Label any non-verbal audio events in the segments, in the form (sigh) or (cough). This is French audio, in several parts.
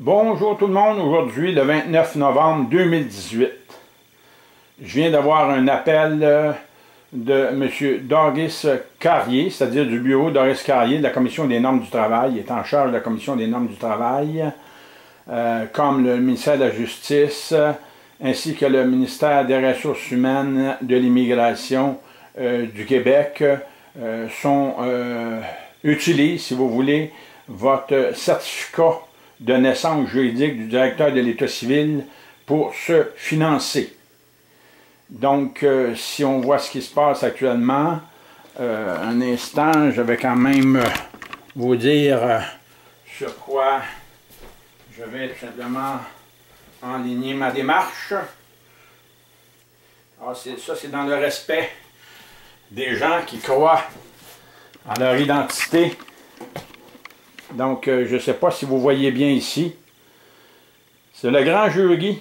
Bonjour tout le monde, aujourd'hui le 29 novembre 2018. Je viens d'avoir un appel euh, de M. Doris Carrier, c'est-à-dire du bureau Doris Carrier de la Commission des normes du travail. Il est en charge de la Commission des normes du travail, euh, comme le ministère de la Justice, ainsi que le ministère des Ressources humaines, de l'immigration euh, du Québec, sont, utilisent, si vous voulez, votre certificat de naissance juridique du directeur de l'État civil pour se financer. Donc, euh, si on voit ce qui se passe actuellement, euh, un instant, je vais quand même euh, vous dire sur quoi je vais tout simplement enligner ma démarche. Ah, ça, c'est dans le respect des gens qui croient en leur identité donc, euh, je ne sais pas si vous voyez bien ici. C'est le grand jury.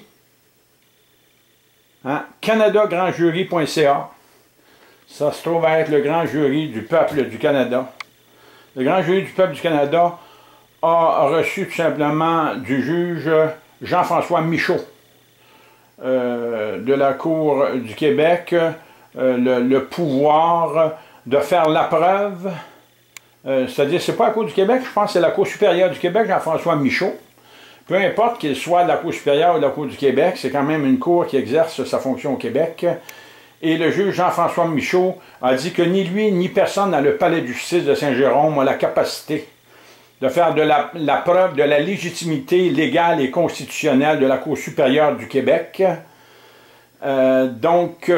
Hein? CanadaGrandJury.ca. Ça se trouve être le grand jury du peuple du Canada. Le grand jury du peuple du Canada a reçu tout simplement du juge Jean-François Michaud euh, de la Cour du Québec euh, le, pouvoir de faire la preuve euh, c'est-à-dire, c'est pas la Cour du Québec, je pense que c'est la Cour supérieure du Québec, Jean-François Michaud. Peu importe qu'il soit de la Cour supérieure ou de la Cour du Québec, c'est quand même une Cour qui exerce sa fonction au Québec. Et le juge Jean-François Michaud a dit que ni lui ni personne dans le palais de justice de Saint-Jérôme a la capacité de faire de la, preuve de la légitimité légale et constitutionnelle de la Cour supérieure du Québec. Euh, donc,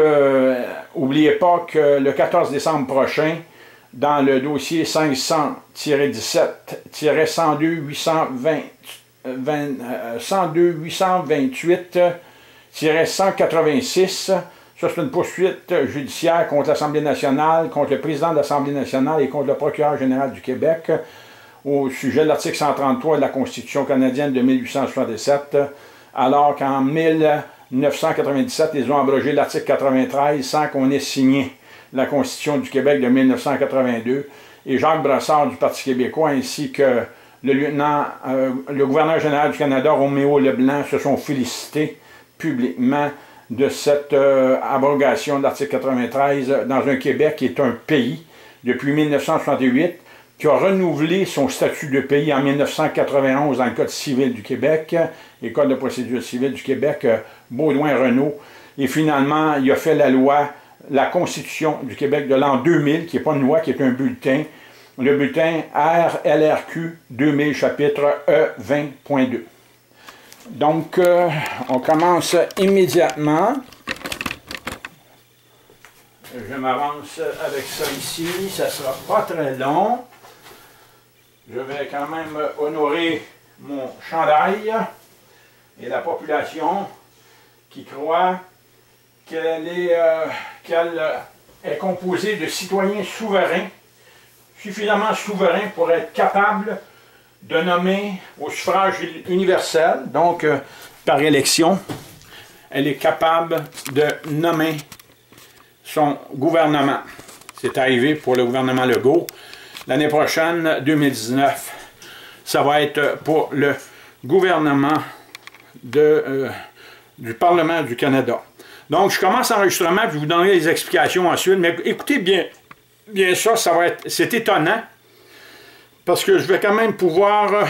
n'oubliez euh, pas que le 14 décembre prochain, dans le dossier 500-17-102-828-186. Ça, c'est une poursuite judiciaire contre l'Assemblée nationale, contre le président de l'Assemblée nationale et contre le procureur général du Québec au sujet de l'article 133 de la Constitution canadienne de 1867, alors qu'en 1997, ils ont abrogé l'article 93 sans qu'on ait signé la Constitution du Québec de 1982, et Jacques Brassard du Parti québécois, ainsi que le lieutenant, euh, le gouverneur général du Canada, Roméo Leblanc, se sont félicités publiquement de cette euh, abrogation de l'article 93 dans un Québec qui est un pays depuis 1968, qui a renouvelé son statut de pays en 1991 dans le Code civil du Québec et Code de procédure civile du Québec, euh, Baudouin-Renault. Et finalement, il a fait la loi la Constitution du Québec de l'an 2000, qui n'est pas une loi, qui est un bulletin, le bulletin RLRQ 2000, chapitre E20.2. Donc, euh, on commence immédiatement. Je m'avance avec ça ici, ça ne sera pas très long. Je vais quand même honorer mon chandail et la population qui croit qu'elle est, euh, euh, est composée de citoyens souverains, suffisamment souverains pour être capables de nommer au suffrage universel, donc euh, par élection, elle est capable de nommer son gouvernement. C'est arrivé pour le gouvernement Legault. L'année prochaine, 2019, ça va être pour le gouvernement de, du Parlement du Canada. Donc, je commence l'enregistrement, puis je vous donnerai les explications ensuite. Mais écoutez bien, bien ça, ça va être, c'est étonnant, parce que je vais quand même pouvoir euh,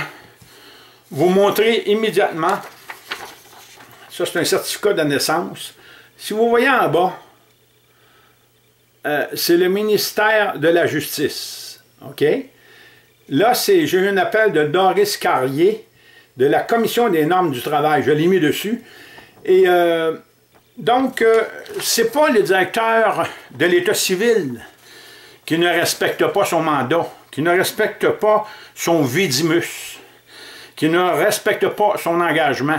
vous montrer immédiatement. Ça, c'est un certificat de naissance. Si vous voyez en bas, euh, c'est le ministère de la Justice. OK? Là, j'ai eu un appel de Doris Carrier de la Commission des normes du travail. Je l'ai mis dessus. Et euh, donc, euh, c'est pas le directeur de l'État civil qui ne respecte pas son mandat, qui ne respecte pas son vidimus, qui ne respecte pas son engagement.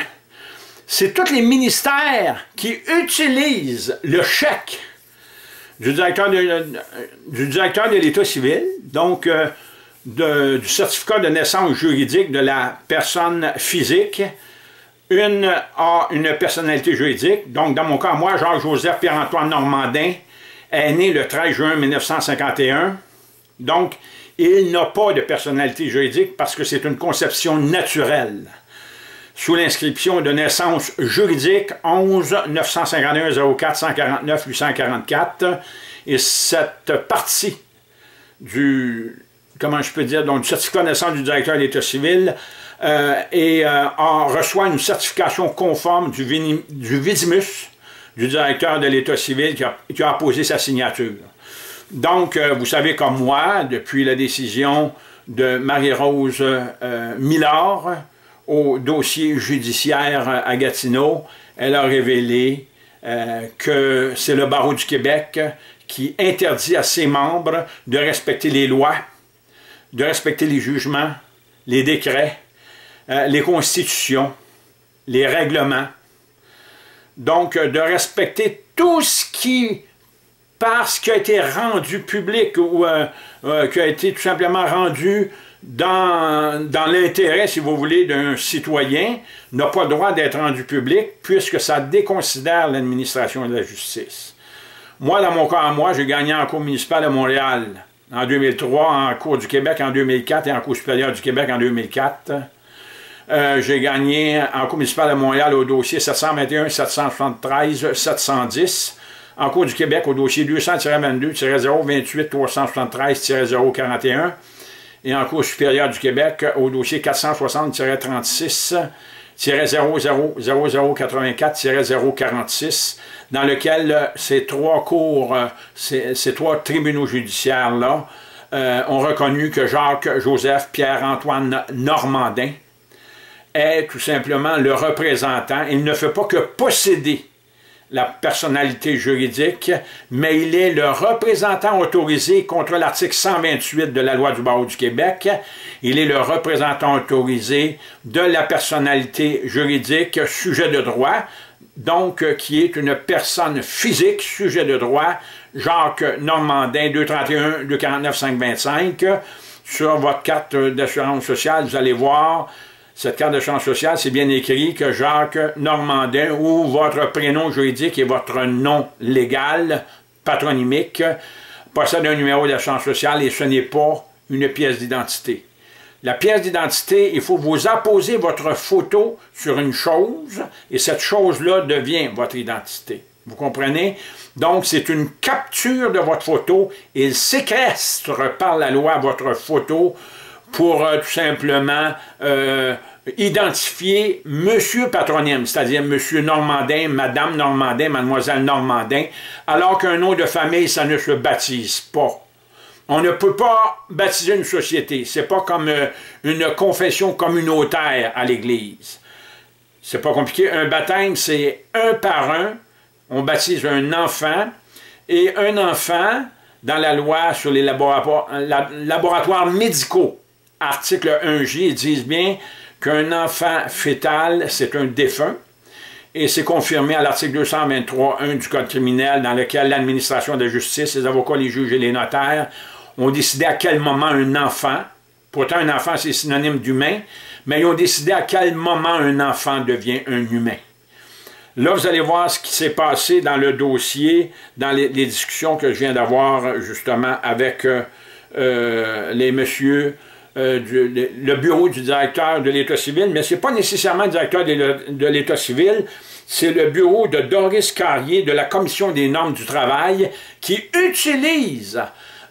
C'est tous les ministères qui utilisent le chèque du directeur de, l'État civil, donc euh, du certificat de naissance juridique de la personne physique, une a une personnalité juridique. Donc, dans mon cas, moi, Jacques-Joseph Pierre-Antoine Normandin est né le 13 juin 1951. Donc, il n'a pas de personnalité juridique parce que c'est une conception naturelle. sous l'inscription de naissance juridique 11 951 04 149 844. Et cette partie du, comment je peux dire, donc du certificat de naissance du directeur de l'État civil euh, et euh, reçoit une certification conforme du, Vidimus, du directeur de l'État civil qui a, qui apposé sa signature. Donc, euh, vous savez comme moi, depuis la décision de Marie-Rose Millard au dossier judiciaire à Gatineau, elle a révélé que c'est le barreau du Québec qui interdit à ses membres de respecter les lois, de respecter les jugements, les décrets, euh, les constitutions, les règlements. Donc, de respecter tout ce qui parce qu'il a été rendu public ou euh, euh, qui a été tout simplement rendu dans, dans l'intérêt, si vous voulez, d'un citoyen, n'a pas le droit d'être rendu public puisque ça déconsidère l'administration de la justice. Moi, dans mon cas à moi, j'ai gagné en cours municipal de Montréal en 2003, en cours du Québec en 2004 et en cours supérieur du Québec en 2004. Euh, j'ai gagné en cours municipal de Montréal au dossier 721, 773, 710 en cours du Québec au dossier 200-22-028-373-041 et en cours supérieur du Québec au dossier 460-36-000084-046 dans lequel euh, ces trois cours, euh, ces, trois tribunaux judiciaires-là ont reconnu que Jacques-Joseph Pierre-Antoine Normandin est tout simplement le représentant. Il ne fait pas que posséder la personnalité juridique, mais il est le représentant autorisé contre l'article 128 de la loi du barreau du Québec. Il est le représentant autorisé de la personnalité juridique sujet de droit, donc qui est une personne physique sujet de droit, Jacques Normandin 231 249 525. Sur votre carte d'assurance sociale, vous allez voir cette carte de chance sociale, c'est bien écrit que Jacques Normandin, ou votre prénom juridique et votre nom légal, patronymique, possède un numéro de chance sociale et ce n'est pas une pièce d'identité. La pièce d'identité, il faut vous apposer votre photo sur une chose et cette chose-là devient votre identité. Vous comprenez? Donc, c'est une capture de votre photo. Il séquestre par la loi votre photo pour euh, tout simplement euh, identifier Monsieur patronyme, c'est-à-dire Monsieur Normandin, Madame Normandin, Mademoiselle Normandin, alors qu'un nom de famille, ça ne se baptise pas. On ne peut pas baptiser une société. C'est pas comme euh, une confession communautaire à l'Église. C'est pas compliqué. Un baptême, c'est un par un. On baptise un enfant. Et un enfant, dans la loi sur les laboratoires médicaux, article 1J, ils disent bien qu'un enfant fœtal, c'est un défunt, et c'est confirmé à l'article 223.1 du Code criminel, dans lequel l'administration de justice, les avocats, les juges et les notaires ont décidé à quel moment un enfant, pourtant un enfant c'est synonyme d'humain, mais ils ont décidé à quel moment un enfant devient un humain. Là, vous allez voir ce qui s'est passé dans le dossier, dans les, discussions que je viens d'avoir justement avec euh, euh, les messieurs euh, le bureau du directeur de l'État civil, mais ce n'est pas nécessairement le directeur de l'État civil, c'est le bureau de Doris Carrier de la Commission des normes du travail qui utilise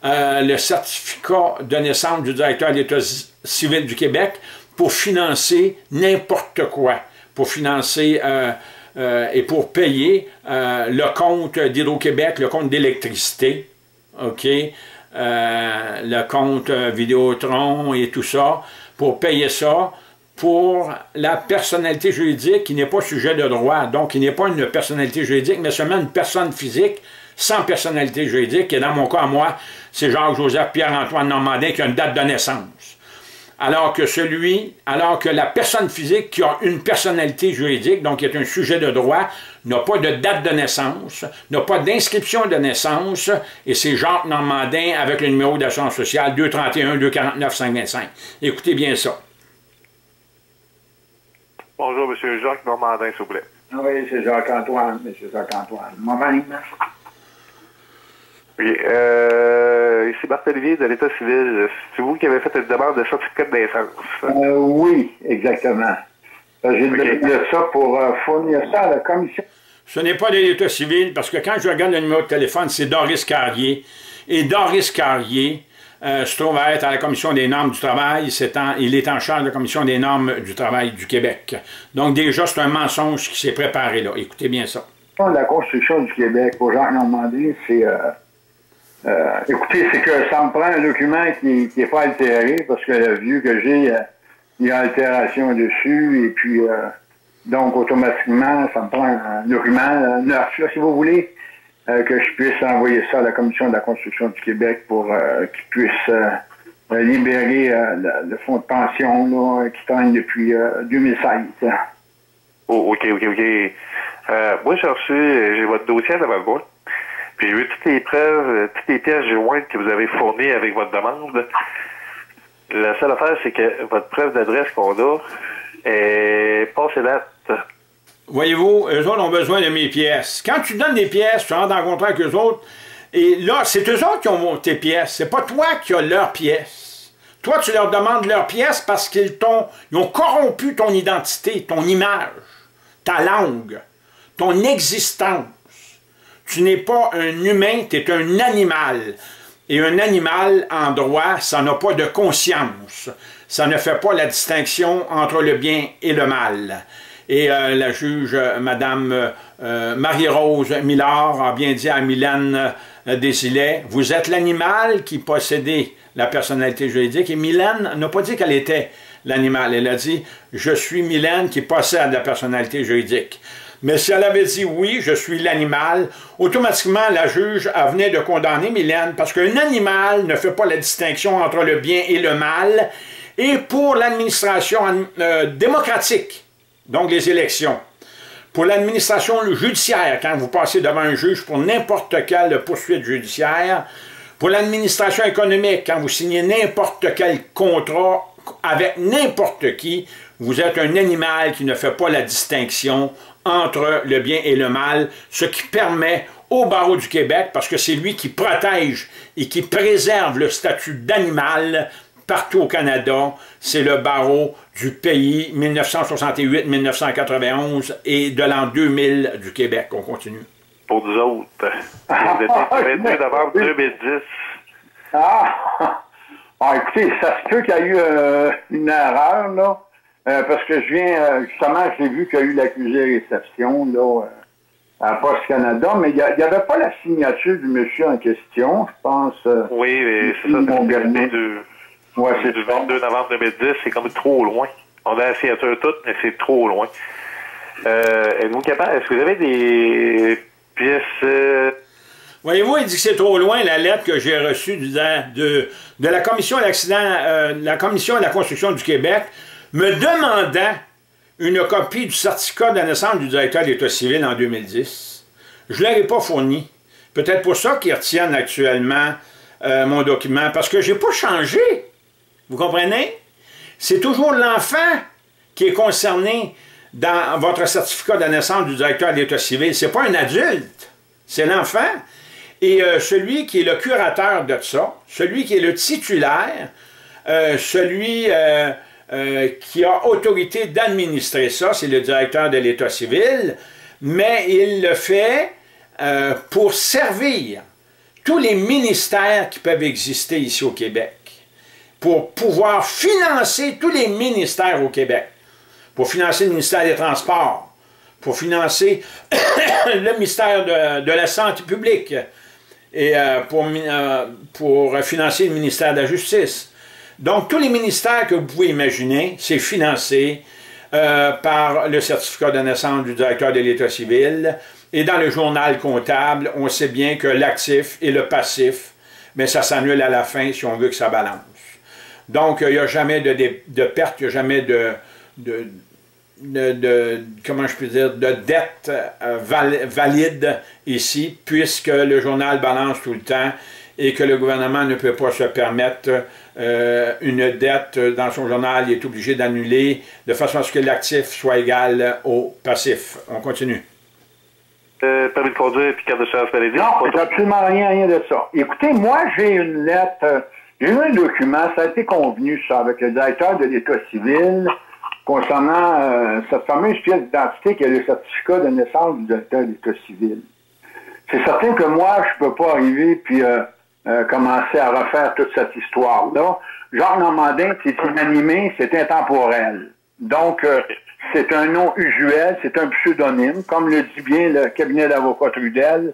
euh, le certificat de naissance du directeur de l'État civil du Québec pour financer n'importe quoi, pour financer euh, et pour payer le compte d'Hydro-Québec, le compte d'électricité, OK, euh, le compte Vidéotron et tout ça, pour payer ça pour la personnalité juridique qui n'est pas sujet de droit. Donc, qui n'est pas une personnalité juridique, mais seulement une personne physique sans personnalité juridique. Et dans mon cas, moi, c'est Jacques-Joseph Pierre-Antoine Normandin qui a une date de naissance alors que celui, alors que la personne physique qui a une personnalité juridique, donc qui est un sujet de droit, n'a pas de date de naissance, n'a pas d'inscription de naissance, et c'est Jacques Normandin avec le numéro d'assurance sociale 231 249 525. Écoutez bien ça. Bonjour, M. Jacques Normandin, s'il vous plaît. Oui, c'est Jacques-Antoine, M. Jacques-Antoine. Moi-même. Oui, euh, ici Barthélemy de l'État civil. C'est vous qui avez fait une demande de certificat de naissance. Euh, oui, exactement. J'ai okay. ça pour euh, fournir ça à la commission. Ce n'est pas de l'État civil, parce que quand je regarde le numéro de téléphone, c'est Doris Carrier. Et Doris Carrier euh, se trouve à être à la Commission des normes du travail. il est en charge de la Commission des normes du travail du Québec. Donc déjà, c'est un mensonge qui s'est préparé là. Écoutez bien ça. La construction du Québec, pour Jacques Normandie, c'est... Euh, euh, écoutez, c'est que ça me prend un document qui n'est pas altéré, parce que le vieux que j'ai, il y a altération dessus, et puis... donc, automatiquement, ça me prend un document neuf, si vous voulez. Euh, que je puisse envoyer ça à la Commission de la construction du Québec pour euh, qu'ils puissent euh, libérer le, fonds de pension là, qui traîne depuis 2016. Oh, OK, OK, OK. moi, j'ai reçu, j'ai votre dossier devant moi. Puis j'ai vu toutes les preuves, toutes les pièces jointes que vous avez fournies avec votre demande. La seule affaire, c'est que votre preuve d'adresse qu'on a est passée date. Voyez-vous, eux autres ont besoin de mes pièces. Quand tu donnes des pièces, tu rentres en contrat avec eux autres, et là, c'est eux autres qui ont tes pièces. C'est pas toi qui as leurs pièces. Toi, tu leur demandes leurs pièces parce qu'ils t'ont, ont corrompu ton identité, ton image, ta langue, ton existence. Tu n'es pas un humain, tu es un animal. Et un animal en droit, ça n'a pas de conscience. Ça ne fait pas la distinction entre le bien et le mal. Et euh, la juge, euh, Madame euh, Marie-Rose Millard, a bien dit à Mylène Desilets, vous êtes l'animal qui possédait la personnalité juridique. Et Mylène n'a pas dit qu'elle était l'animal. Elle a dit, je suis Mylène qui possède la personnalité juridique. Mais si elle avait dit oui, je suis l'animal, automatiquement la juge venait de condamner Mylène parce qu'un animal ne fait pas la distinction entre le bien et le mal. Et pour l'administration démocratique, donc les élections. Pour l'administration judiciaire, quand vous passez devant un juge pour n'importe quelle poursuite judiciaire, pour l'administration économique, quand vous signez n'importe quel contrat avec n'importe qui, vous êtes un animal qui ne fait pas la distinction entre le bien et le mal, ce qui permet au barreau du Québec, parce que c'est lui qui protège et qui préserve le statut d'animal partout au Canada, c'est le barreau du pays 1968-1991 et de l'an 2000 du Québec. On continue. Pour nous autres, (laughs) vous êtes 22 novembre 2010. Ah! Ah, écoutez, ça se peut qu'il y a eu euh, une erreur, là, euh, parce que je viens, euh, justement, j'ai vu qu'il y a eu l'accusé réception, là, à Poste Canada, mais il n'y avait pas la signature du monsieur en question, je pense. oui, mais c'est ça, c'est de Ouais, c'est du 22 novembre 2010, c'est comme trop loin. On a la signature toute, mais c'est trop loin. Euh, Êtes-vous capable, est-ce que vous avez des pièces... Voyez-vous, il dit que c'est trop loin la lettre que j'ai reçue de, la Commission d'accident, euh, la Commission de la construction du Québec, me demandant une copie du certificat de naissance du directeur de l'État civil en 2010. Je ne l'avais pas fourni. Peut-être pour ça qu'ils retiennent actuellement euh, mon document, parce que je n'ai pas changé. Vous comprenez? C'est toujours l'enfant qui est concerné dans votre certificat de naissance du directeur de l'État civil. Ce n'est pas un adulte, c'est l'enfant. Et euh, celui qui est le curateur de ça, celui qui est le titulaire, euh, celui euh, qui a autorité d'administrer ça, c'est le directeur de l'État civil, mais il le fait pour servir tous les ministères qui peuvent exister ici au Québec pour pouvoir financer tous les ministères au Québec, pour financer le ministère des Transports, pour financer (coughs) le ministère de, la Santé publique et euh, pour, euh, pour financer le ministère de la Justice. Donc, tous les ministères que vous pouvez imaginer, c'est financé euh, par le certificat de naissance du directeur de l'État civil. Et dans le journal comptable, on sait bien que l'actif et le passif, mais ça s'annule à la fin si on veut que ça balance. Donc, il n'y a jamais de, de, perte, il n'y a jamais de, comment je peux dire, de dette euh, valide ici, puisque le journal balance tout le temps et que le gouvernement ne peut pas se permettre euh, une dette dans son journal, il est obligé d'annuler de façon à ce que l'actif soit égal au passif. On continue. Euh, permis de conduire et carte de charge maladie? Non, absolument rien, rien de ça. Écoutez, moi, j'ai une lettre j'ai eu un document, ça a été convenu ça avec le directeur de l'État civil concernant euh, cette fameuse pièce d'identité qui est le certificat de naissance du directeur d'État civil. C'est certain que moi, je peux pas arriver puis euh, euh, commencer à refaire toute cette histoire-là. Jacques Normandin, c'est inanimé, c'est intemporel. Donc, c'est un nom usuel, c'est un pseudonyme. Comme le dit bien le cabinet d'avocat Trudel,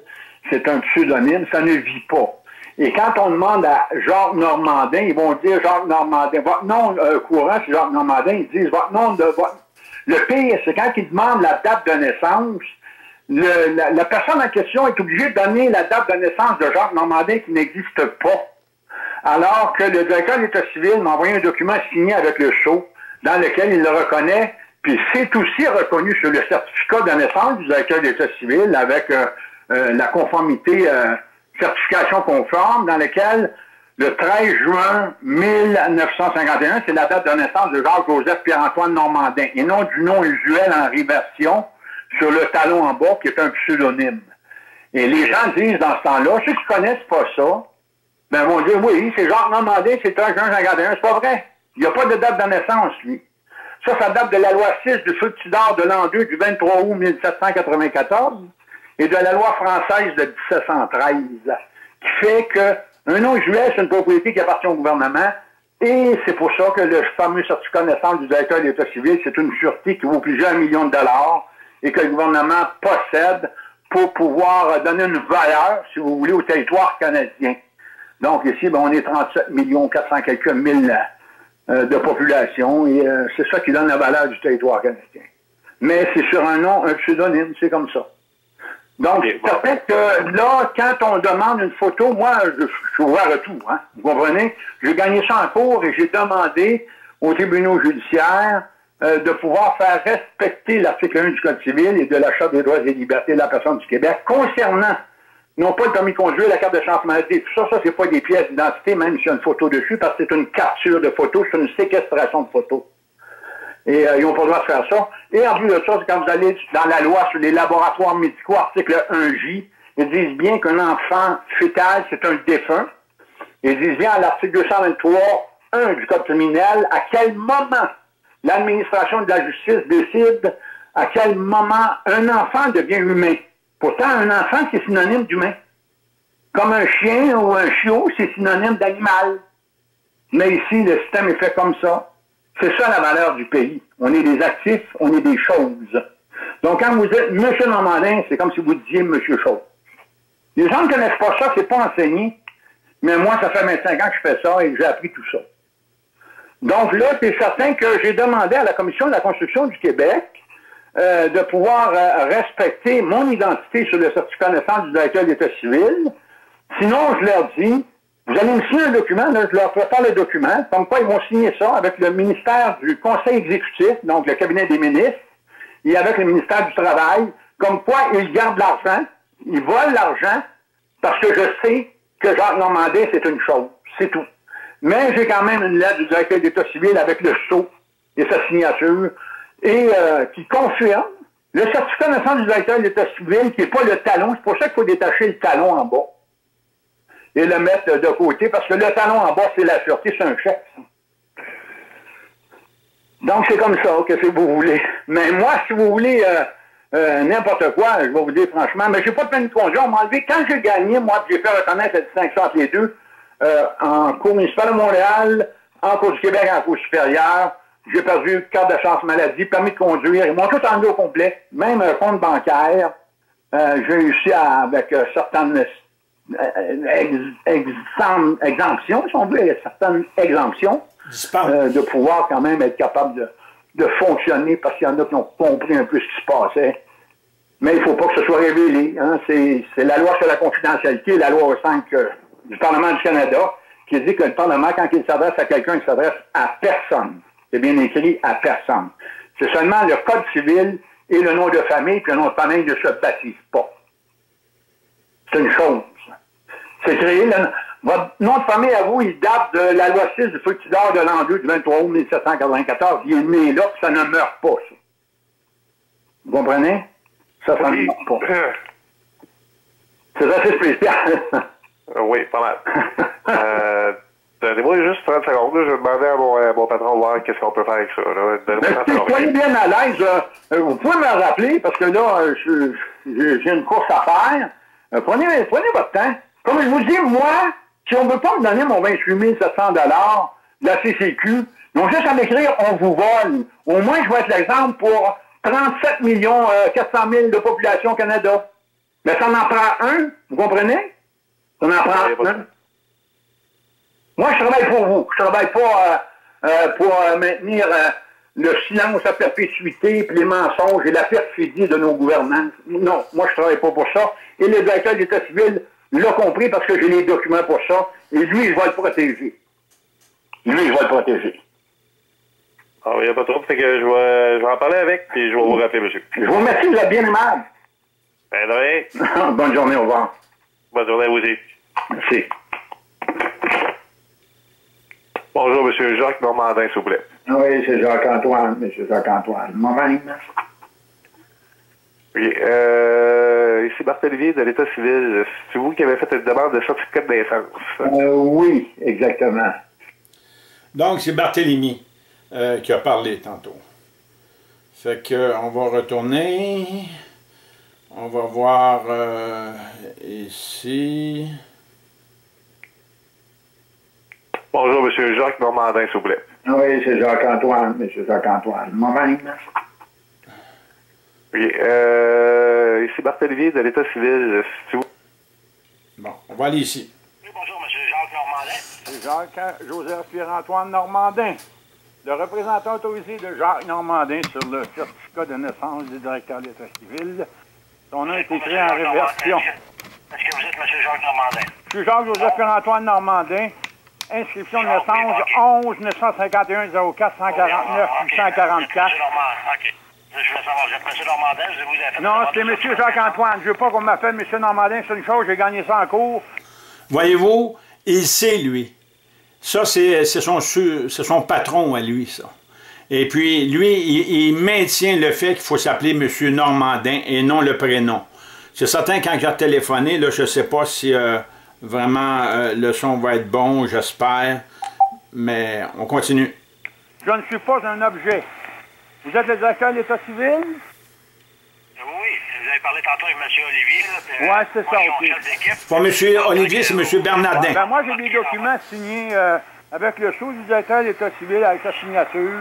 c'est un pseudonyme, ça ne vit pas. Et quand on demande à Jacques Normandin, ils vont dire Jacques Normandin. Votre nom euh, courant, c'est Jacques Normandin. Ils disent votre nom de votre. Le pire, c'est quand ils demandent la date de naissance, la, personne en question est obligée de donner la date de naissance de Jacques Normandin qui n'existe pas. Alors que le directeur de l'État civil m'a envoyé un document signé avec le sceau dans lequel il le reconnaît, puis c'est aussi reconnu sur le certificat de naissance du directeur de l'État civil avec euh, euh, la conformité certification conforme dans lequel le 13 juin 1951, c'est la date de naissance de Jacques-Joseph Pierre-Antoine Normandin, et non du nom usuel en réversion sur le talon en bas, qui est un pseudonyme. Et les gens disent dans ce temps-là, ceux qui connaissent pas ça, ben vont dire, oui, c'est Jacques Normandin, c'est 13 juin 1951, c'est pas vrai. Il n'y a pas de date de naissance, lui. Ça, ça date de la loi 6 du d'or de l'an 2 du 23 août 1794 et de la loi française de 1713, qui fait que un nom juif, c'est une propriété qui appartient au gouvernement, et c'est pour ça que le fameux certificat de naissance du directeur de l'État civil, c'est une sûreté qui vaut plusieurs millions de dollars et que le gouvernement possède pour pouvoir donner une valeur, si vous voulez, au territoire canadien. Donc ici, ben, on est 37 millions 400 quelques mille euh, de population et euh, c'est ça qui donne la valeur du territoire canadien. Mais c'est sur un nom, un pseudonyme, c'est comme ça. Donc, ça fait que là, quand on demande une photo, moi, je, suis ouvert à tout, hein, vous comprenez? J'ai gagné ça en cours et j'ai demandé aux tribunaux judiciaires euh, de pouvoir faire respecter l'article 1 du Code civil et de la Charte des droits et libertés de la personne du Québec concernant non pas le permis de conduire, la carte de chance maladie, tout ça, ça, c'est pas des pièces d'identité, même s'il y a une photo dessus, parce que c'est une capture de photo, c'est une séquestration de photo. Et euh, ils n'ont pas le droit de faire ça. Et en plus de ça, quand vous allez dans la loi sur les laboratoires médicaux, article 1J, ils disent bien qu'un enfant fœtal, c'est un défunt. Ils disent bien à l'article 223, 1 du Code criminel, à quel moment l'administration de la justice décide à quel moment un enfant devient humain. Pourtant, un enfant, c'est synonyme d'humain. Comme un chien ou un chiot, c'est synonyme d'animal. Mais ici, le système est fait comme ça. C'est ça la valeur du pays. On est des actifs, on est des choses. Donc, quand vous êtes Monsieur Normandin, c'est comme si vous disiez Monsieur Chose. Les gens ne connaissent pas ça, c'est pas enseigné. Mais moi, ça fait 25 ans que je fais ça et j'ai appris tout ça. Donc là, c'est certain que j'ai demandé à la Commission de la construction du Québec euh, de pouvoir euh, respecter mon identité sur le certificat de naissance du directeur d'État civil. Sinon, je leur dis, vous allez me signer un document, je leur prépare le document, comme quoi ils vont signer ça avec le ministère du Conseil exécutif, donc le cabinet des ministres, et avec le ministère du Travail, comme quoi ils gardent l'argent, ils volent l'argent, parce que je sais que Jacques Normandin, c'est une chose, c'est tout. Mais j'ai quand même une lettre du directeur d'État civil avec le sceau et sa signature, et euh, qui confirme le certificat de naissance du directeur d'État civil, qui n'est pas le talon, c'est pour ça qu'il faut détacher le talon en bas et le mettre de côté, parce que le talon en bas, c'est la sûreté, c'est un chèque. Donc, c'est comme ça, que si vous voulez. Mais moi, si vous voulez euh, euh, n'importe quoi, je vais vous dire franchement, mais j'ai pas de peine de conduire, on m'a enlevé. Quand j'ai gagné, moi, j'ai fait reconnaître la distinction entre les deux, euh, en cours municipal de Montréal, en cours du Québec, en cours supérieur, j'ai perdu carte de chance maladie, permis de conduire, ils m'ont tout enlevé au complet, même un compte bancaire. j'ai réussi à, avec certaines exemption, si on veut, il y a certaines exemptions, euh, de pouvoir quand même être capable de, fonctionner parce qu'il y en a qui ont compris un peu ce qui se passait. Mais il ne faut pas que ce soit révélé. Hein. C'est la loi sur la confidentialité, la loi 5 euh, du Parlement du Canada, qui dit que le Parlement, quand il s'adresse à quelqu'un, il s'adresse à personne. C'est bien écrit à personne. C'est seulement le Code civil et le nom de famille, puis le nom de famille ne se baptise pas. C'est une chose. C'est créé. votre nom de famille à vous, il date de la loi 6 du d'or de l'an 2 du 23 août 1794. Il est né là, puis ça ne meurt pas, ça. Vous comprenez? Ça, ça ne meurt pas. (laughs) C'est assez spécial. oui, pas mal. euh, Donnez-moi juste 30 secondes. Je vais demander à mon, à mon patron de voir qu'est-ce qu'on peut faire avec ça. Là. Donnez-moi Mais 30 si vous secondes. soyez bien à l'aise, euh, euh, vous pouvez me rappeler, parce que là, euh, j'ai une course à faire. Euh, prenez, prenez votre temps. Comme je vous dis, moi, si on ne veut pas me donner mon 28 700 de la CCQ, ont juste à m'écrire « on vous vole ». Au moins, je vais être l'exemple pour 37 millions euh, 400 000 de population au Canada. Mais ça en prend un, vous comprenez? Ça en prend un. Moi, je travaille pour vous. Je travaille pas euh, euh, pour euh, maintenir euh, le silence à perpétuité, puis les mensonges et la perfidie de nos gouvernants. Non, moi, je travaille pas pour ça. Et le directeur de l'État civil l'a compris parce que j'ai les documents pour ça. Et lui, je vais le protéger. Lui, je vais le protéger. Ah, il n'y a pas trop. Fait que je vais, je vais en parler avec, puis je vais vous rappeler, monsieur. Je vous remercie, vous êtes bien aimable. Ben, de rien. (laughs) Bonne journée, au revoir. Bonne journée à vous aussi. Merci. Bonjour, monsieur Jacques Normandin, s'il vous plaît. Oui, c'est Jacques-Antoine, monsieur Jacques-Antoine. Moi-même. Oui, euh, ici Barthélemy de l'État civil. C'est vous qui avez fait une demande de certificat de naissance. Euh, oui, exactement. Donc, c'est Barthélemy euh, qui a parlé tantôt. Fait que, on va retourner. On va voir euh, ici. Bonjour, monsieur Jacques Normandin, s'il vous plaît. Oui, c'est Jacques-Antoine, monsieur Jacques-Antoine. Moi-même. Oui, euh, ici Barthélemy de l'État civil. C'est vous. Bon, on va aller ici. Oui, bonjour, M. Jacques Normandin. C'est Jacques-Joseph Pierre-Antoine Normandin, le représentant autorisé de Jacques Normandin sur le certificat de naissance du directeur de l'État civil. Son nom est écrit en réversion. Est-ce que vous êtes M. Jacques Normandin? Je suis Jacques-Joseph Pierre-Antoine Normandin. Inscription de naissance 11 951 04 149 844. Je voulais savoir, vous êtes M. Normandin, vous vous avez fait... Non, c'est M. Jacques-Antoine. Je veux pas qu'on m'appelle M. Normandin. C'est une chose, j'ai gagné ça en cours. Voyez-vous, il sait, lui. Ça, c'est son, patron à lui, ça. Et puis, lui, il, il maintient le fait qu'il faut s'appeler M. Normandin et non le prénom. C'est certain, quand a téléphoné, là, je ne sais pas si euh, vraiment euh, le son va être bon, j'espère, mais on continue. Je ne suis pas un objet. Vous êtes le directeur de l'État civil? Oui, vous avez parlé tantôt avec M. Olivier. Là, puis, Ouais, c'est ça, je suis ok. mon chef d'équipe. Pas M. Olivier, c'est M. Bernardin. Ben, moi, j'ai des documents signés euh, avec le sceau du directeur de l'État civil, avec sa signature.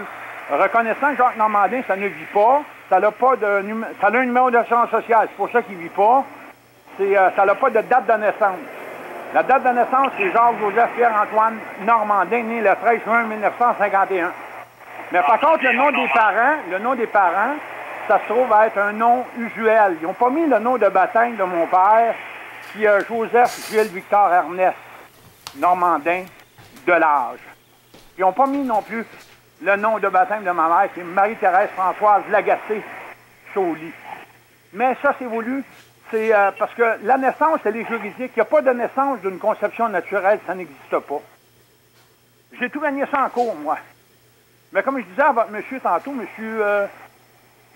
Reconnaissant que Jacques Normandin, ça ne vit pas. Ça n'a pas de ça a un numéro d'assurance sociale, c'est pour ça qu'il ne vit pas. C'est, euh, ça n'a pas de date de naissance. La date de naissance, c'est Jacques-Joseph Pierre-Antoine Normandin, né le 13 juin 1951. Mais par contre, le nom des parents, le nom des parents, ça se trouve à être un nom usuel. Ils n'ont pas mis le nom de baptême de mon père, qui est Joseph Gilles Victor Ernest Normandin de l'âge. Ils n'ont pas mis non plus le nom de baptême de ma mère, qui est Marie-Thérèse Françoise Lagacé Chauly. Mais ça, c'est voulu. C'est euh, parce que la naissance, elle est juridique. Il n'y a pas de naissance d'une conception naturelle, ça n'existe pas. J'ai tout gagné ça en cours, moi. Mais comme je disais à votre monsieur tantôt, monsieur euh,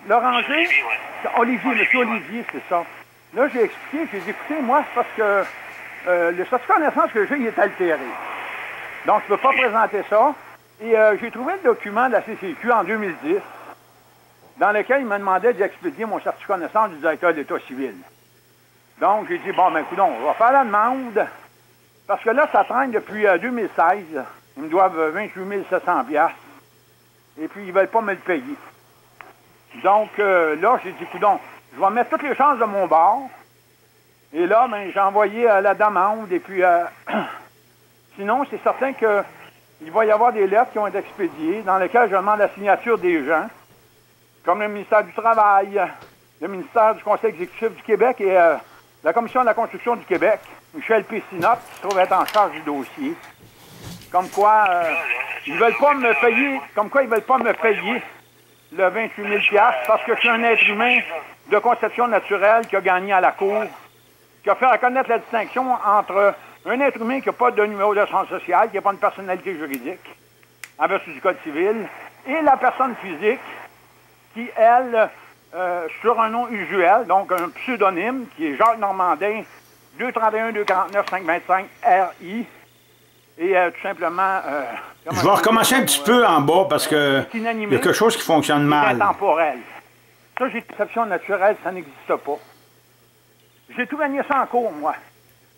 Loranger, Olivier, ouais. c'est Olivier, Olivier, monsieur. Olivier, c'est ça. Là, j'ai expliqué, j'ai dit, écoutez, moi, c'est parce que euh, le certificat de naissance que j'ai, il est altéré. Donc, je ne peux pas présenter ça. Et euh, j'ai trouvé le document de la CCQ en 2010, dans lequel il me demandait d'expédier mon certificat de naissance du directeur d'État civil. Donc, j'ai dit, bon, ben, écoute, on va faire la demande, parce que là, ça traîne depuis euh, 2016. Ils me doivent euh, 28 700 piastres. Et puis, ils ne veulent pas me le payer. Donc, euh, là, j'ai dit, coudon, je vais mettre toutes les chances de mon bord. Et là, ben, j'ai envoyé euh, la demande. Et puis, euh, (clears throat) sinon, c'est certain que il va y avoir des lettres qui vont être expédiées dans lesquelles je demande la signature des gens, comme le ministère du Travail, le ministère du Conseil exécutif du Québec et la Commission de la construction du Québec, Michel Pessinotte, qui se trouve être en charge du dossier. Comme quoi, euh, ils veulent pas me payer, comme quoi ils veulent pas me payer le 28 000 piastres parce que je suis un être humain de conception naturelle qui a gagné à la Cour, qui a fait reconnaître la distinction entre un être humain qui n'a pas de numéro d'assurance sociale, qui n'a pas de personnalité juridique, en vertu du Code civil, et la personne physique qui, elle, euh, sur un nom usuel, donc un pseudonyme, qui est Jacques Normandin, 231 249 525 RI, Et euh, tout simplement... euh, Je vais recommencer un petit peu en bas parce que C'est inanimé. il y a quelque chose qui fonctionne mal. intemporel. Ça, j'ai exception naturelle, ça n'existe pas. J'ai tout gagné ça en cours, moi.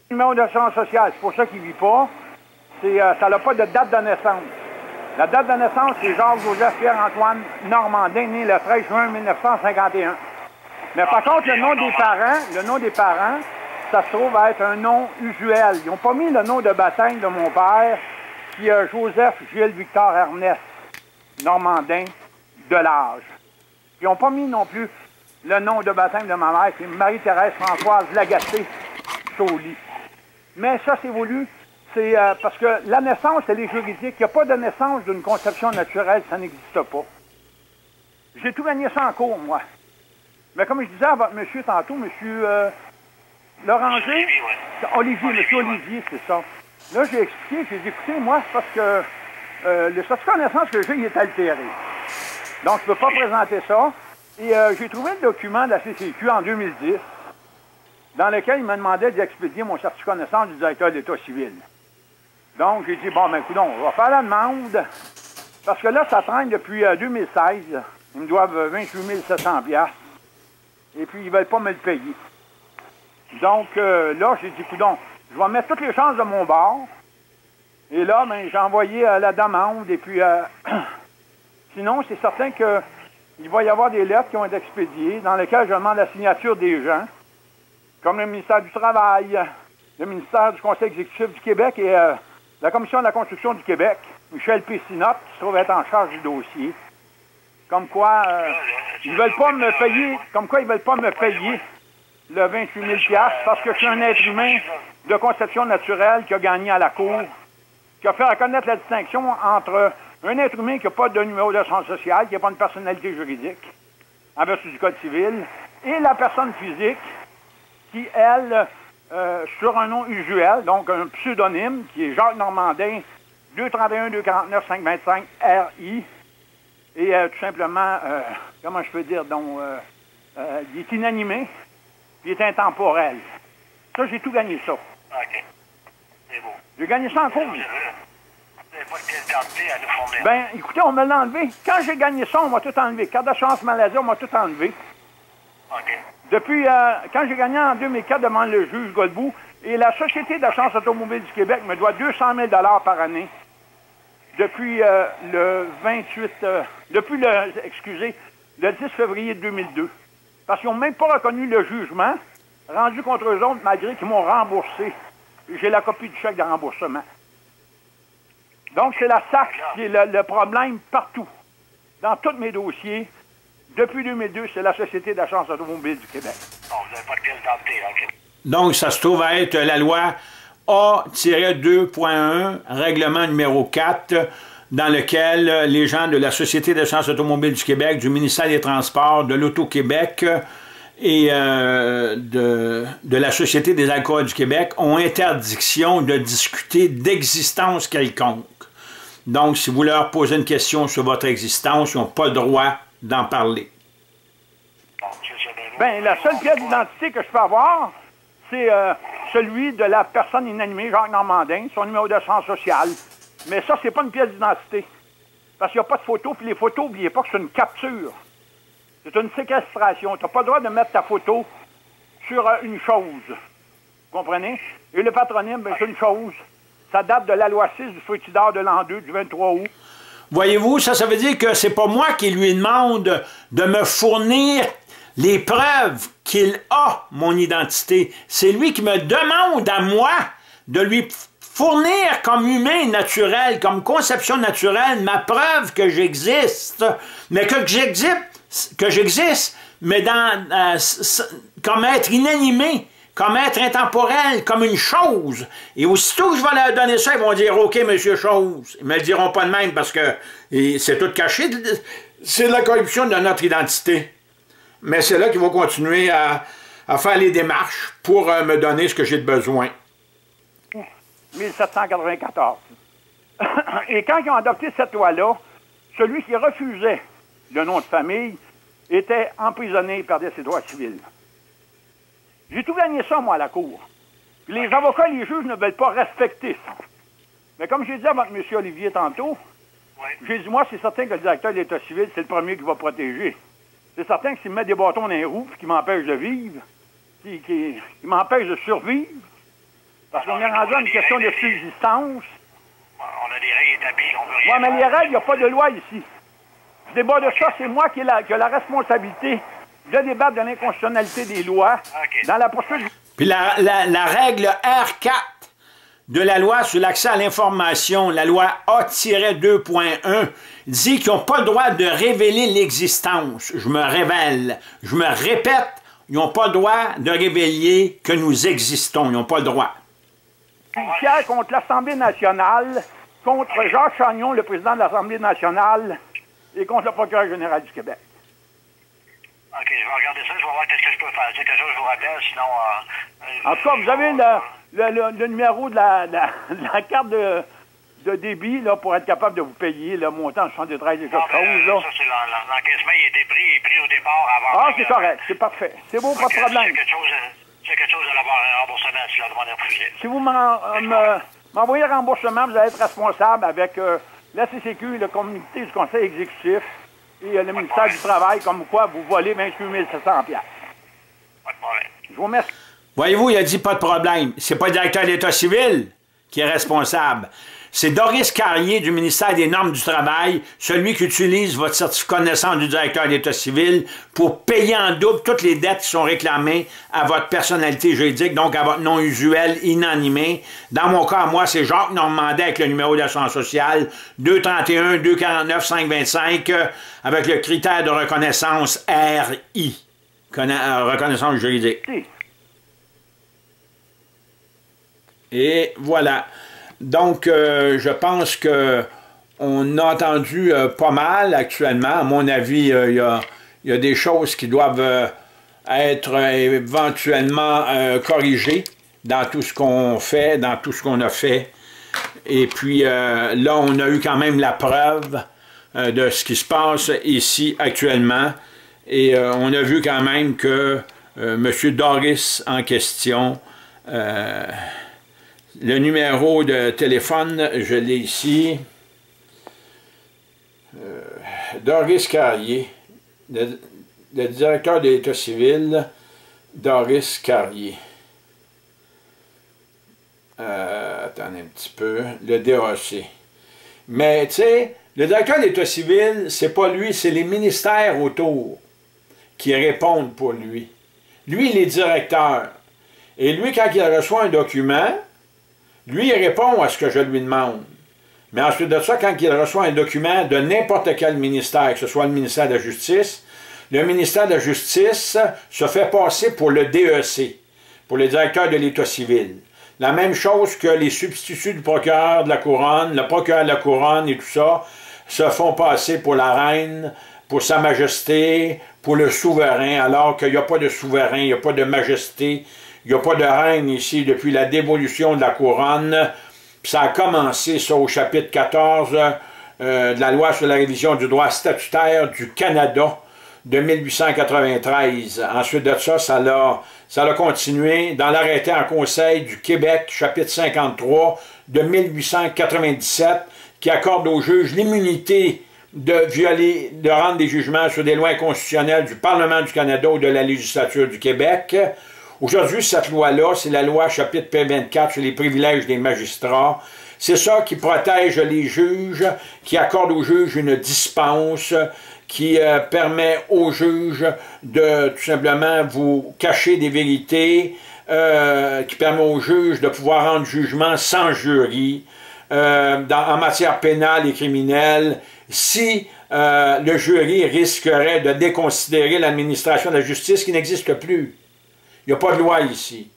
Numéro d'assurance sociale, c'est pour ça qu'il ne vit pas. C'est, euh, ça n'a pas de date de naissance. La date de naissance, c'est Jacques-Joseph Pierre-Antoine Normandin, né le 13 juin 1951. Mais par contre, le nom des parents, le nom des parents, ça se trouve à être un nom usuel. Ils n'ont pas mis le nom de baptême de mon père, qui est Joseph Gilles Victor Ernest Normandin de l'âge. Ils n'ont pas mis non plus le nom de baptême de ma mère, qui est Marie-Thérèse Françoise Lagacé Chauly. Mais ça, c'est voulu. C'est euh, parce que la naissance, elle est juridique. Il n'y a pas de naissance d'une conception naturelle, ça n'existe pas. J'ai tout gagné ça en cours, moi. Mais comme je disais à votre monsieur tantôt, monsieur euh, Loranger, Olivier, monsieur Olivier, c'est ça. Là, j'ai expliqué, j'ai dit, écoutez, moi, c'est parce que euh, le certificat de naissance que j'ai, il est altéré. Donc, je ne peux pas présenter ça. Et euh, j'ai trouvé le document de la CCQ en 2010, dans lequel il me demandait d'expédier mon certificat de naissance du directeur de l'État civil. Donc, j'ai dit, bon, ben, écoute, on va faire la demande. Parce que là, ça traîne depuis euh, 2016. Ils me doivent euh, 28 700 piastres. Et puis, ils ne veulent pas me le payer. Donc, euh, là, j'ai dit, coudon, je vais mettre toutes les chances de mon bord. Et là, ben, j'ai envoyé euh, la demande. Et puis, euh, (clears throat) sinon, c'est certain que il va y avoir des lettres qui vont être expédiées dans lesquelles je demande la signature des gens, comme le ministère du Travail, le ministère du Conseil exécutif du Québec et euh, la Commission de la construction du Québec, Michel Pessinotte, qui se trouve être en charge du dossier. Comme quoi, euh, ils veulent pas me payer, comme quoi ils veulent pas me payer le 28 000 piastres parce que je suis un être humain de conception naturelle qui a gagné à la Cour, qui a fait reconnaître la distinction entre un être humain qui n'a pas de numéro d'assurance sociale, qui n'a pas une personnalité juridique, en vertu du Code civil, et la personne physique qui, elle, euh, sur un nom usuel, donc un pseudonyme, qui est Jacques Normandin, 231-249-525 RI, et euh, tout simplement, euh, comment je peux dire, donc, euh, euh, il est inanimé, il est intemporel. Ça, j'ai tout gagné ça. OK. C'est beau. J'ai gagné ça en cours. Ben, écoutez, on me l'a enlevé. Quand j'ai gagné ça, on m'a tout enlevé. Carte d'assurance maladie, on m'a tout enlevé. OK. Depuis, euh, quand j'ai gagné en 2004 devant le juge Godbout, et la Société d'assurance automobile du Québec me doit 200 000 par année. Depuis euh, le 28, euh, depuis le, excusez, le 10 février 2002. Parce qu'ils n'ont même pas reconnu le jugement rendu contre eux autres, malgré qu'ils m'ont remboursé. J'ai la copie du chèque de remboursement. Donc, c'est la SAC qui est le, le problème partout. Dans tous mes dossiers, depuis 2002, c'est la Société d'assurance automobile du Québec. Bon, vous n'avez pas de pièce d'identité, OK. Donc, ça se trouve à être la loi A-2.1, règlement numéro 4, dans lequel euh, les gens de la Société d'assurance automobile du Québec, du ministère des Transports, de l'Auto-Québec et euh, de, de la Société des alcools du Québec ont interdiction de discuter d'existence quelconque. Donc, si vous leur posez une question sur votre existence, ils n'ont pas le droit d'en parler. Ben, la seule pièce d'identité que je peux avoir, c'est euh, celui de la personne inanimée, Jacques Normandin, son numéro d'assurance sociale. Mais ça, c'est pas une pièce d'identité. Parce qu'il n'y a pas de photo, puis les photos, n'oubliez pas que c'est une capture. C'est une séquestration. Tu n'as pas le droit de mettre ta photo sur euh, une chose. Vous comprenez? Et le patronyme, ben, c'est une chose. Ça date de la loi 6 du fructidor de l'an 2, du 23 août. Voyez-vous, ça, ça veut dire que c'est pas moi qui lui demande de me fournir les preuves qu'il a mon identité. C'est lui qui me demande à moi de lui fournir comme humain naturel, comme conception naturelle, ma preuve que j'existe, mais que j'existe, que j'existe, mais dans, euh, comme être inanimé, comme être intemporel, comme une chose. Et aussitôt que je vais leur donner ça, ils vont dire OK, monsieur chose. Ils me le diront pas de même parce que c'est tout caché. C'est la corruption de notre identité. Mais c'est là qu'ils vont continuer à, à faire les démarches pour euh, me donner ce que j'ai de besoin. 1794. (coughs) Et quand ils ont adopté cette loi-là, celui qui refusait le nom de famille était emprisonné et perdait ses droits civils. J'ai tout gagné ça, moi, à la Cour. Puis les avocats et les juges ne veulent pas respecter ça. Mais comme j'ai dit à votre monsieur Olivier tantôt, Oui. j'ai dit, moi, c'est certain que le directeur de l'État civil, c'est le premier qui va protéger. C'est certain que s'il me met des bâtons dans les roues, qu'il m'empêche de vivre, qui, qui, qui m'empêche de survivre, parce qu'on est rendu à une question de subsistance. On a des règles établies, on veut rien. Ouais, mais les règles, il n'y a pas de loi ici. Je débat de ça, c'est moi qui ai la, qui ai la responsabilité de débattre de l'inconstitutionnalité des lois dans la poursuite Puis la, la- la règle R4 de la loi sur l'accès à l'information, la loi A-2.1, dit qu'ils n'ont pas le droit de révéler l'existence. Je me révèle. Je me répète, ils n'ont pas le droit de révéler que nous existons. Ils n'ont pas le droit. Judiciaire contre l'Assemblée nationale, contre Jacques Chagnon, le président de l'Assemblée nationale, et contre le procureur général du Québec. OK, je vais regarder ça, je vais voir qu'est-ce que je peux faire. C'est quelque chose, je vous rappelle, sinon... euh, En tout cas, vous avez le, le- le- le numéro de la, la- de la carte de, de débit là, pour être capable de vous payer le montant 73 et quelque chose. mais, Là. euh, ça, c'est l'en- l'en- l'encaissement, il pris, il est pris au départ avant... Ah, c'est correct, c'est parfait. C'est beau, pas de problème. C'est quelque chose, euh, l'avoir un remboursement si la demande est refusée. Si vous euh, me- m'envoyez le remboursement, vous allez être responsable avec euh, la CCQ, le comité du conseil exécutif et euh, le ministère du Travail, comme quoi vous volez 28 700 piastres. Pas de problème. Je vous remercie. Voyez-vous, il a dit pas de problème. C'est pas le directeur de l'État civil qui est responsable. C'est Doris Carrier du ministère des Normes du Travail, celui qui utilise votre certificat de naissance du directeur de l'État civil pour payer en double toutes les dettes qui sont réclamées à votre personnalité juridique, donc à votre nom usuel inanimé. Dans mon cas, moi, c'est Jacques Normandais avec le numéro d'assurance sociale 231 249 525 euh, avec le critère de reconnaissance RI, euh, reconnaissance juridique. Et voilà. Donc, euh, je pense que on a entendu euh, pas mal actuellement. À mon avis, euh, il y, a, des choses qui doivent être éventuellement corrigées dans tout ce qu'on fait, dans tout ce qu'on a fait. Et puis là, on a eu quand même la preuve de ce qui se passe ici actuellement. Et on a vu quand même que M. Doris en question, le numéro de téléphone, je l'ai ici. Euh, Doris Carrier, le, directeur de l'État civil, Doris Carrier. Euh, attendez un petit peu. Le DAC. Mais, tu sais, le directeur de l'État civil, c'est pas lui, c'est les ministères autour qui répondent pour lui. Lui, il est directeur. Et lui, quand il reçoit un document, lui, il répond à ce que je lui demande. Mais ensuite de ça, quand il reçoit un document de n'importe quel ministère, que ce soit le ministère de la Justice, le ministère de la Justice se fait passer pour le DEC, pour le directeur de l'État civil. La même chose que les substituts du procureur de la Couronne, le procureur de la Couronne et tout ça, se font passer pour la reine, pour sa majesté, pour le souverain, alors qu'il n'y a pas de souverain, il n'y a pas de majesté, il n'y a pas de reine ici depuis la dévolution de la couronne. Ça a commencé, ça, au chapitre 14 euh, de la loi sur la révision du droit statutaire du Canada de 1893. Ensuite de ça, ça l'a, ça l'a continué dans l'arrêté en Conseil du Québec, chapitre 53 de 1897, qui accorde aux juges l'immunité de violer, de rendre des jugements sur des lois constitutionnelles du Parlement du Canada ou de la législature du Québec. Aujourd'hui, cette loi-là, c'est la loi chapitre P24 sur les privilèges des magistrats. C'est ça qui protège les juges, qui accorde aux juges une dispense, qui euh, permet aux juges de tout simplement vous cacher des vérités, euh, qui permet aux juges de pouvoir rendre jugement sans jury euh, en matière pénale et criminelle si le jury risquerait de déconsidérer l'administration de la justice qui n'existe plus. Il n'y a pas de loi ici.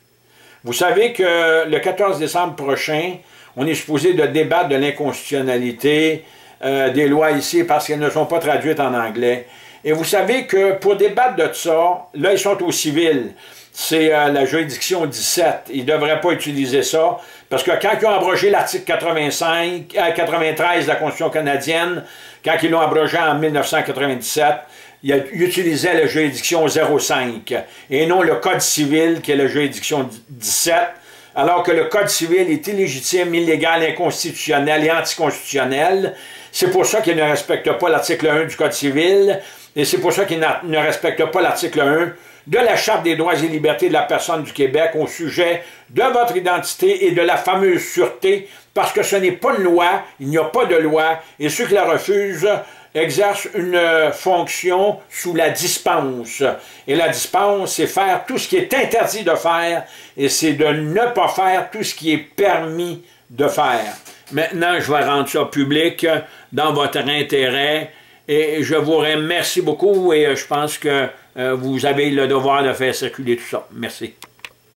Vous savez que le 14 décembre prochain, on est supposé de débattre de l'inconstitutionnalité euh, des lois ici parce qu'elles ne sont pas traduites en anglais. Et vous savez que pour débattre de ça, là, ils sont au civil. C'est euh, la juridiction 17. Ils ne devraient pas utiliser ça parce que quand ils ont abrogé l'article 85, euh, 93 de la Constitution canadienne, quand ils l'ont abrogé en 1997, il, utilisait la juridiction 05 et non le Code civil qui est la juridiction 17. alors que le Code civil est illégitime, illégal, inconstitutionnel et anticonstitutionnel. C'est pour ça qu'il ne respecte pas l'article 1 du Code civil, et c'est pour ça qu'il ne respecte pas l'article 1 de la Charte des droits et libertés de la personne du Québec au sujet de votre identité et de la fameuse sûreté, parce que ce n'est pas une loi, il n'y a pas de loi, et ceux qui la refusent exercent une fonction sous la dispense. Et la dispense, c'est faire tout ce qui est interdit de faire, et c'est de ne pas faire tout ce qui est permis de faire. Maintenant, je vais rendre ça public dans votre intérêt, et je vous remercie beaucoup, et je pense que euh, vous avez le devoir de faire circuler tout ça. Merci.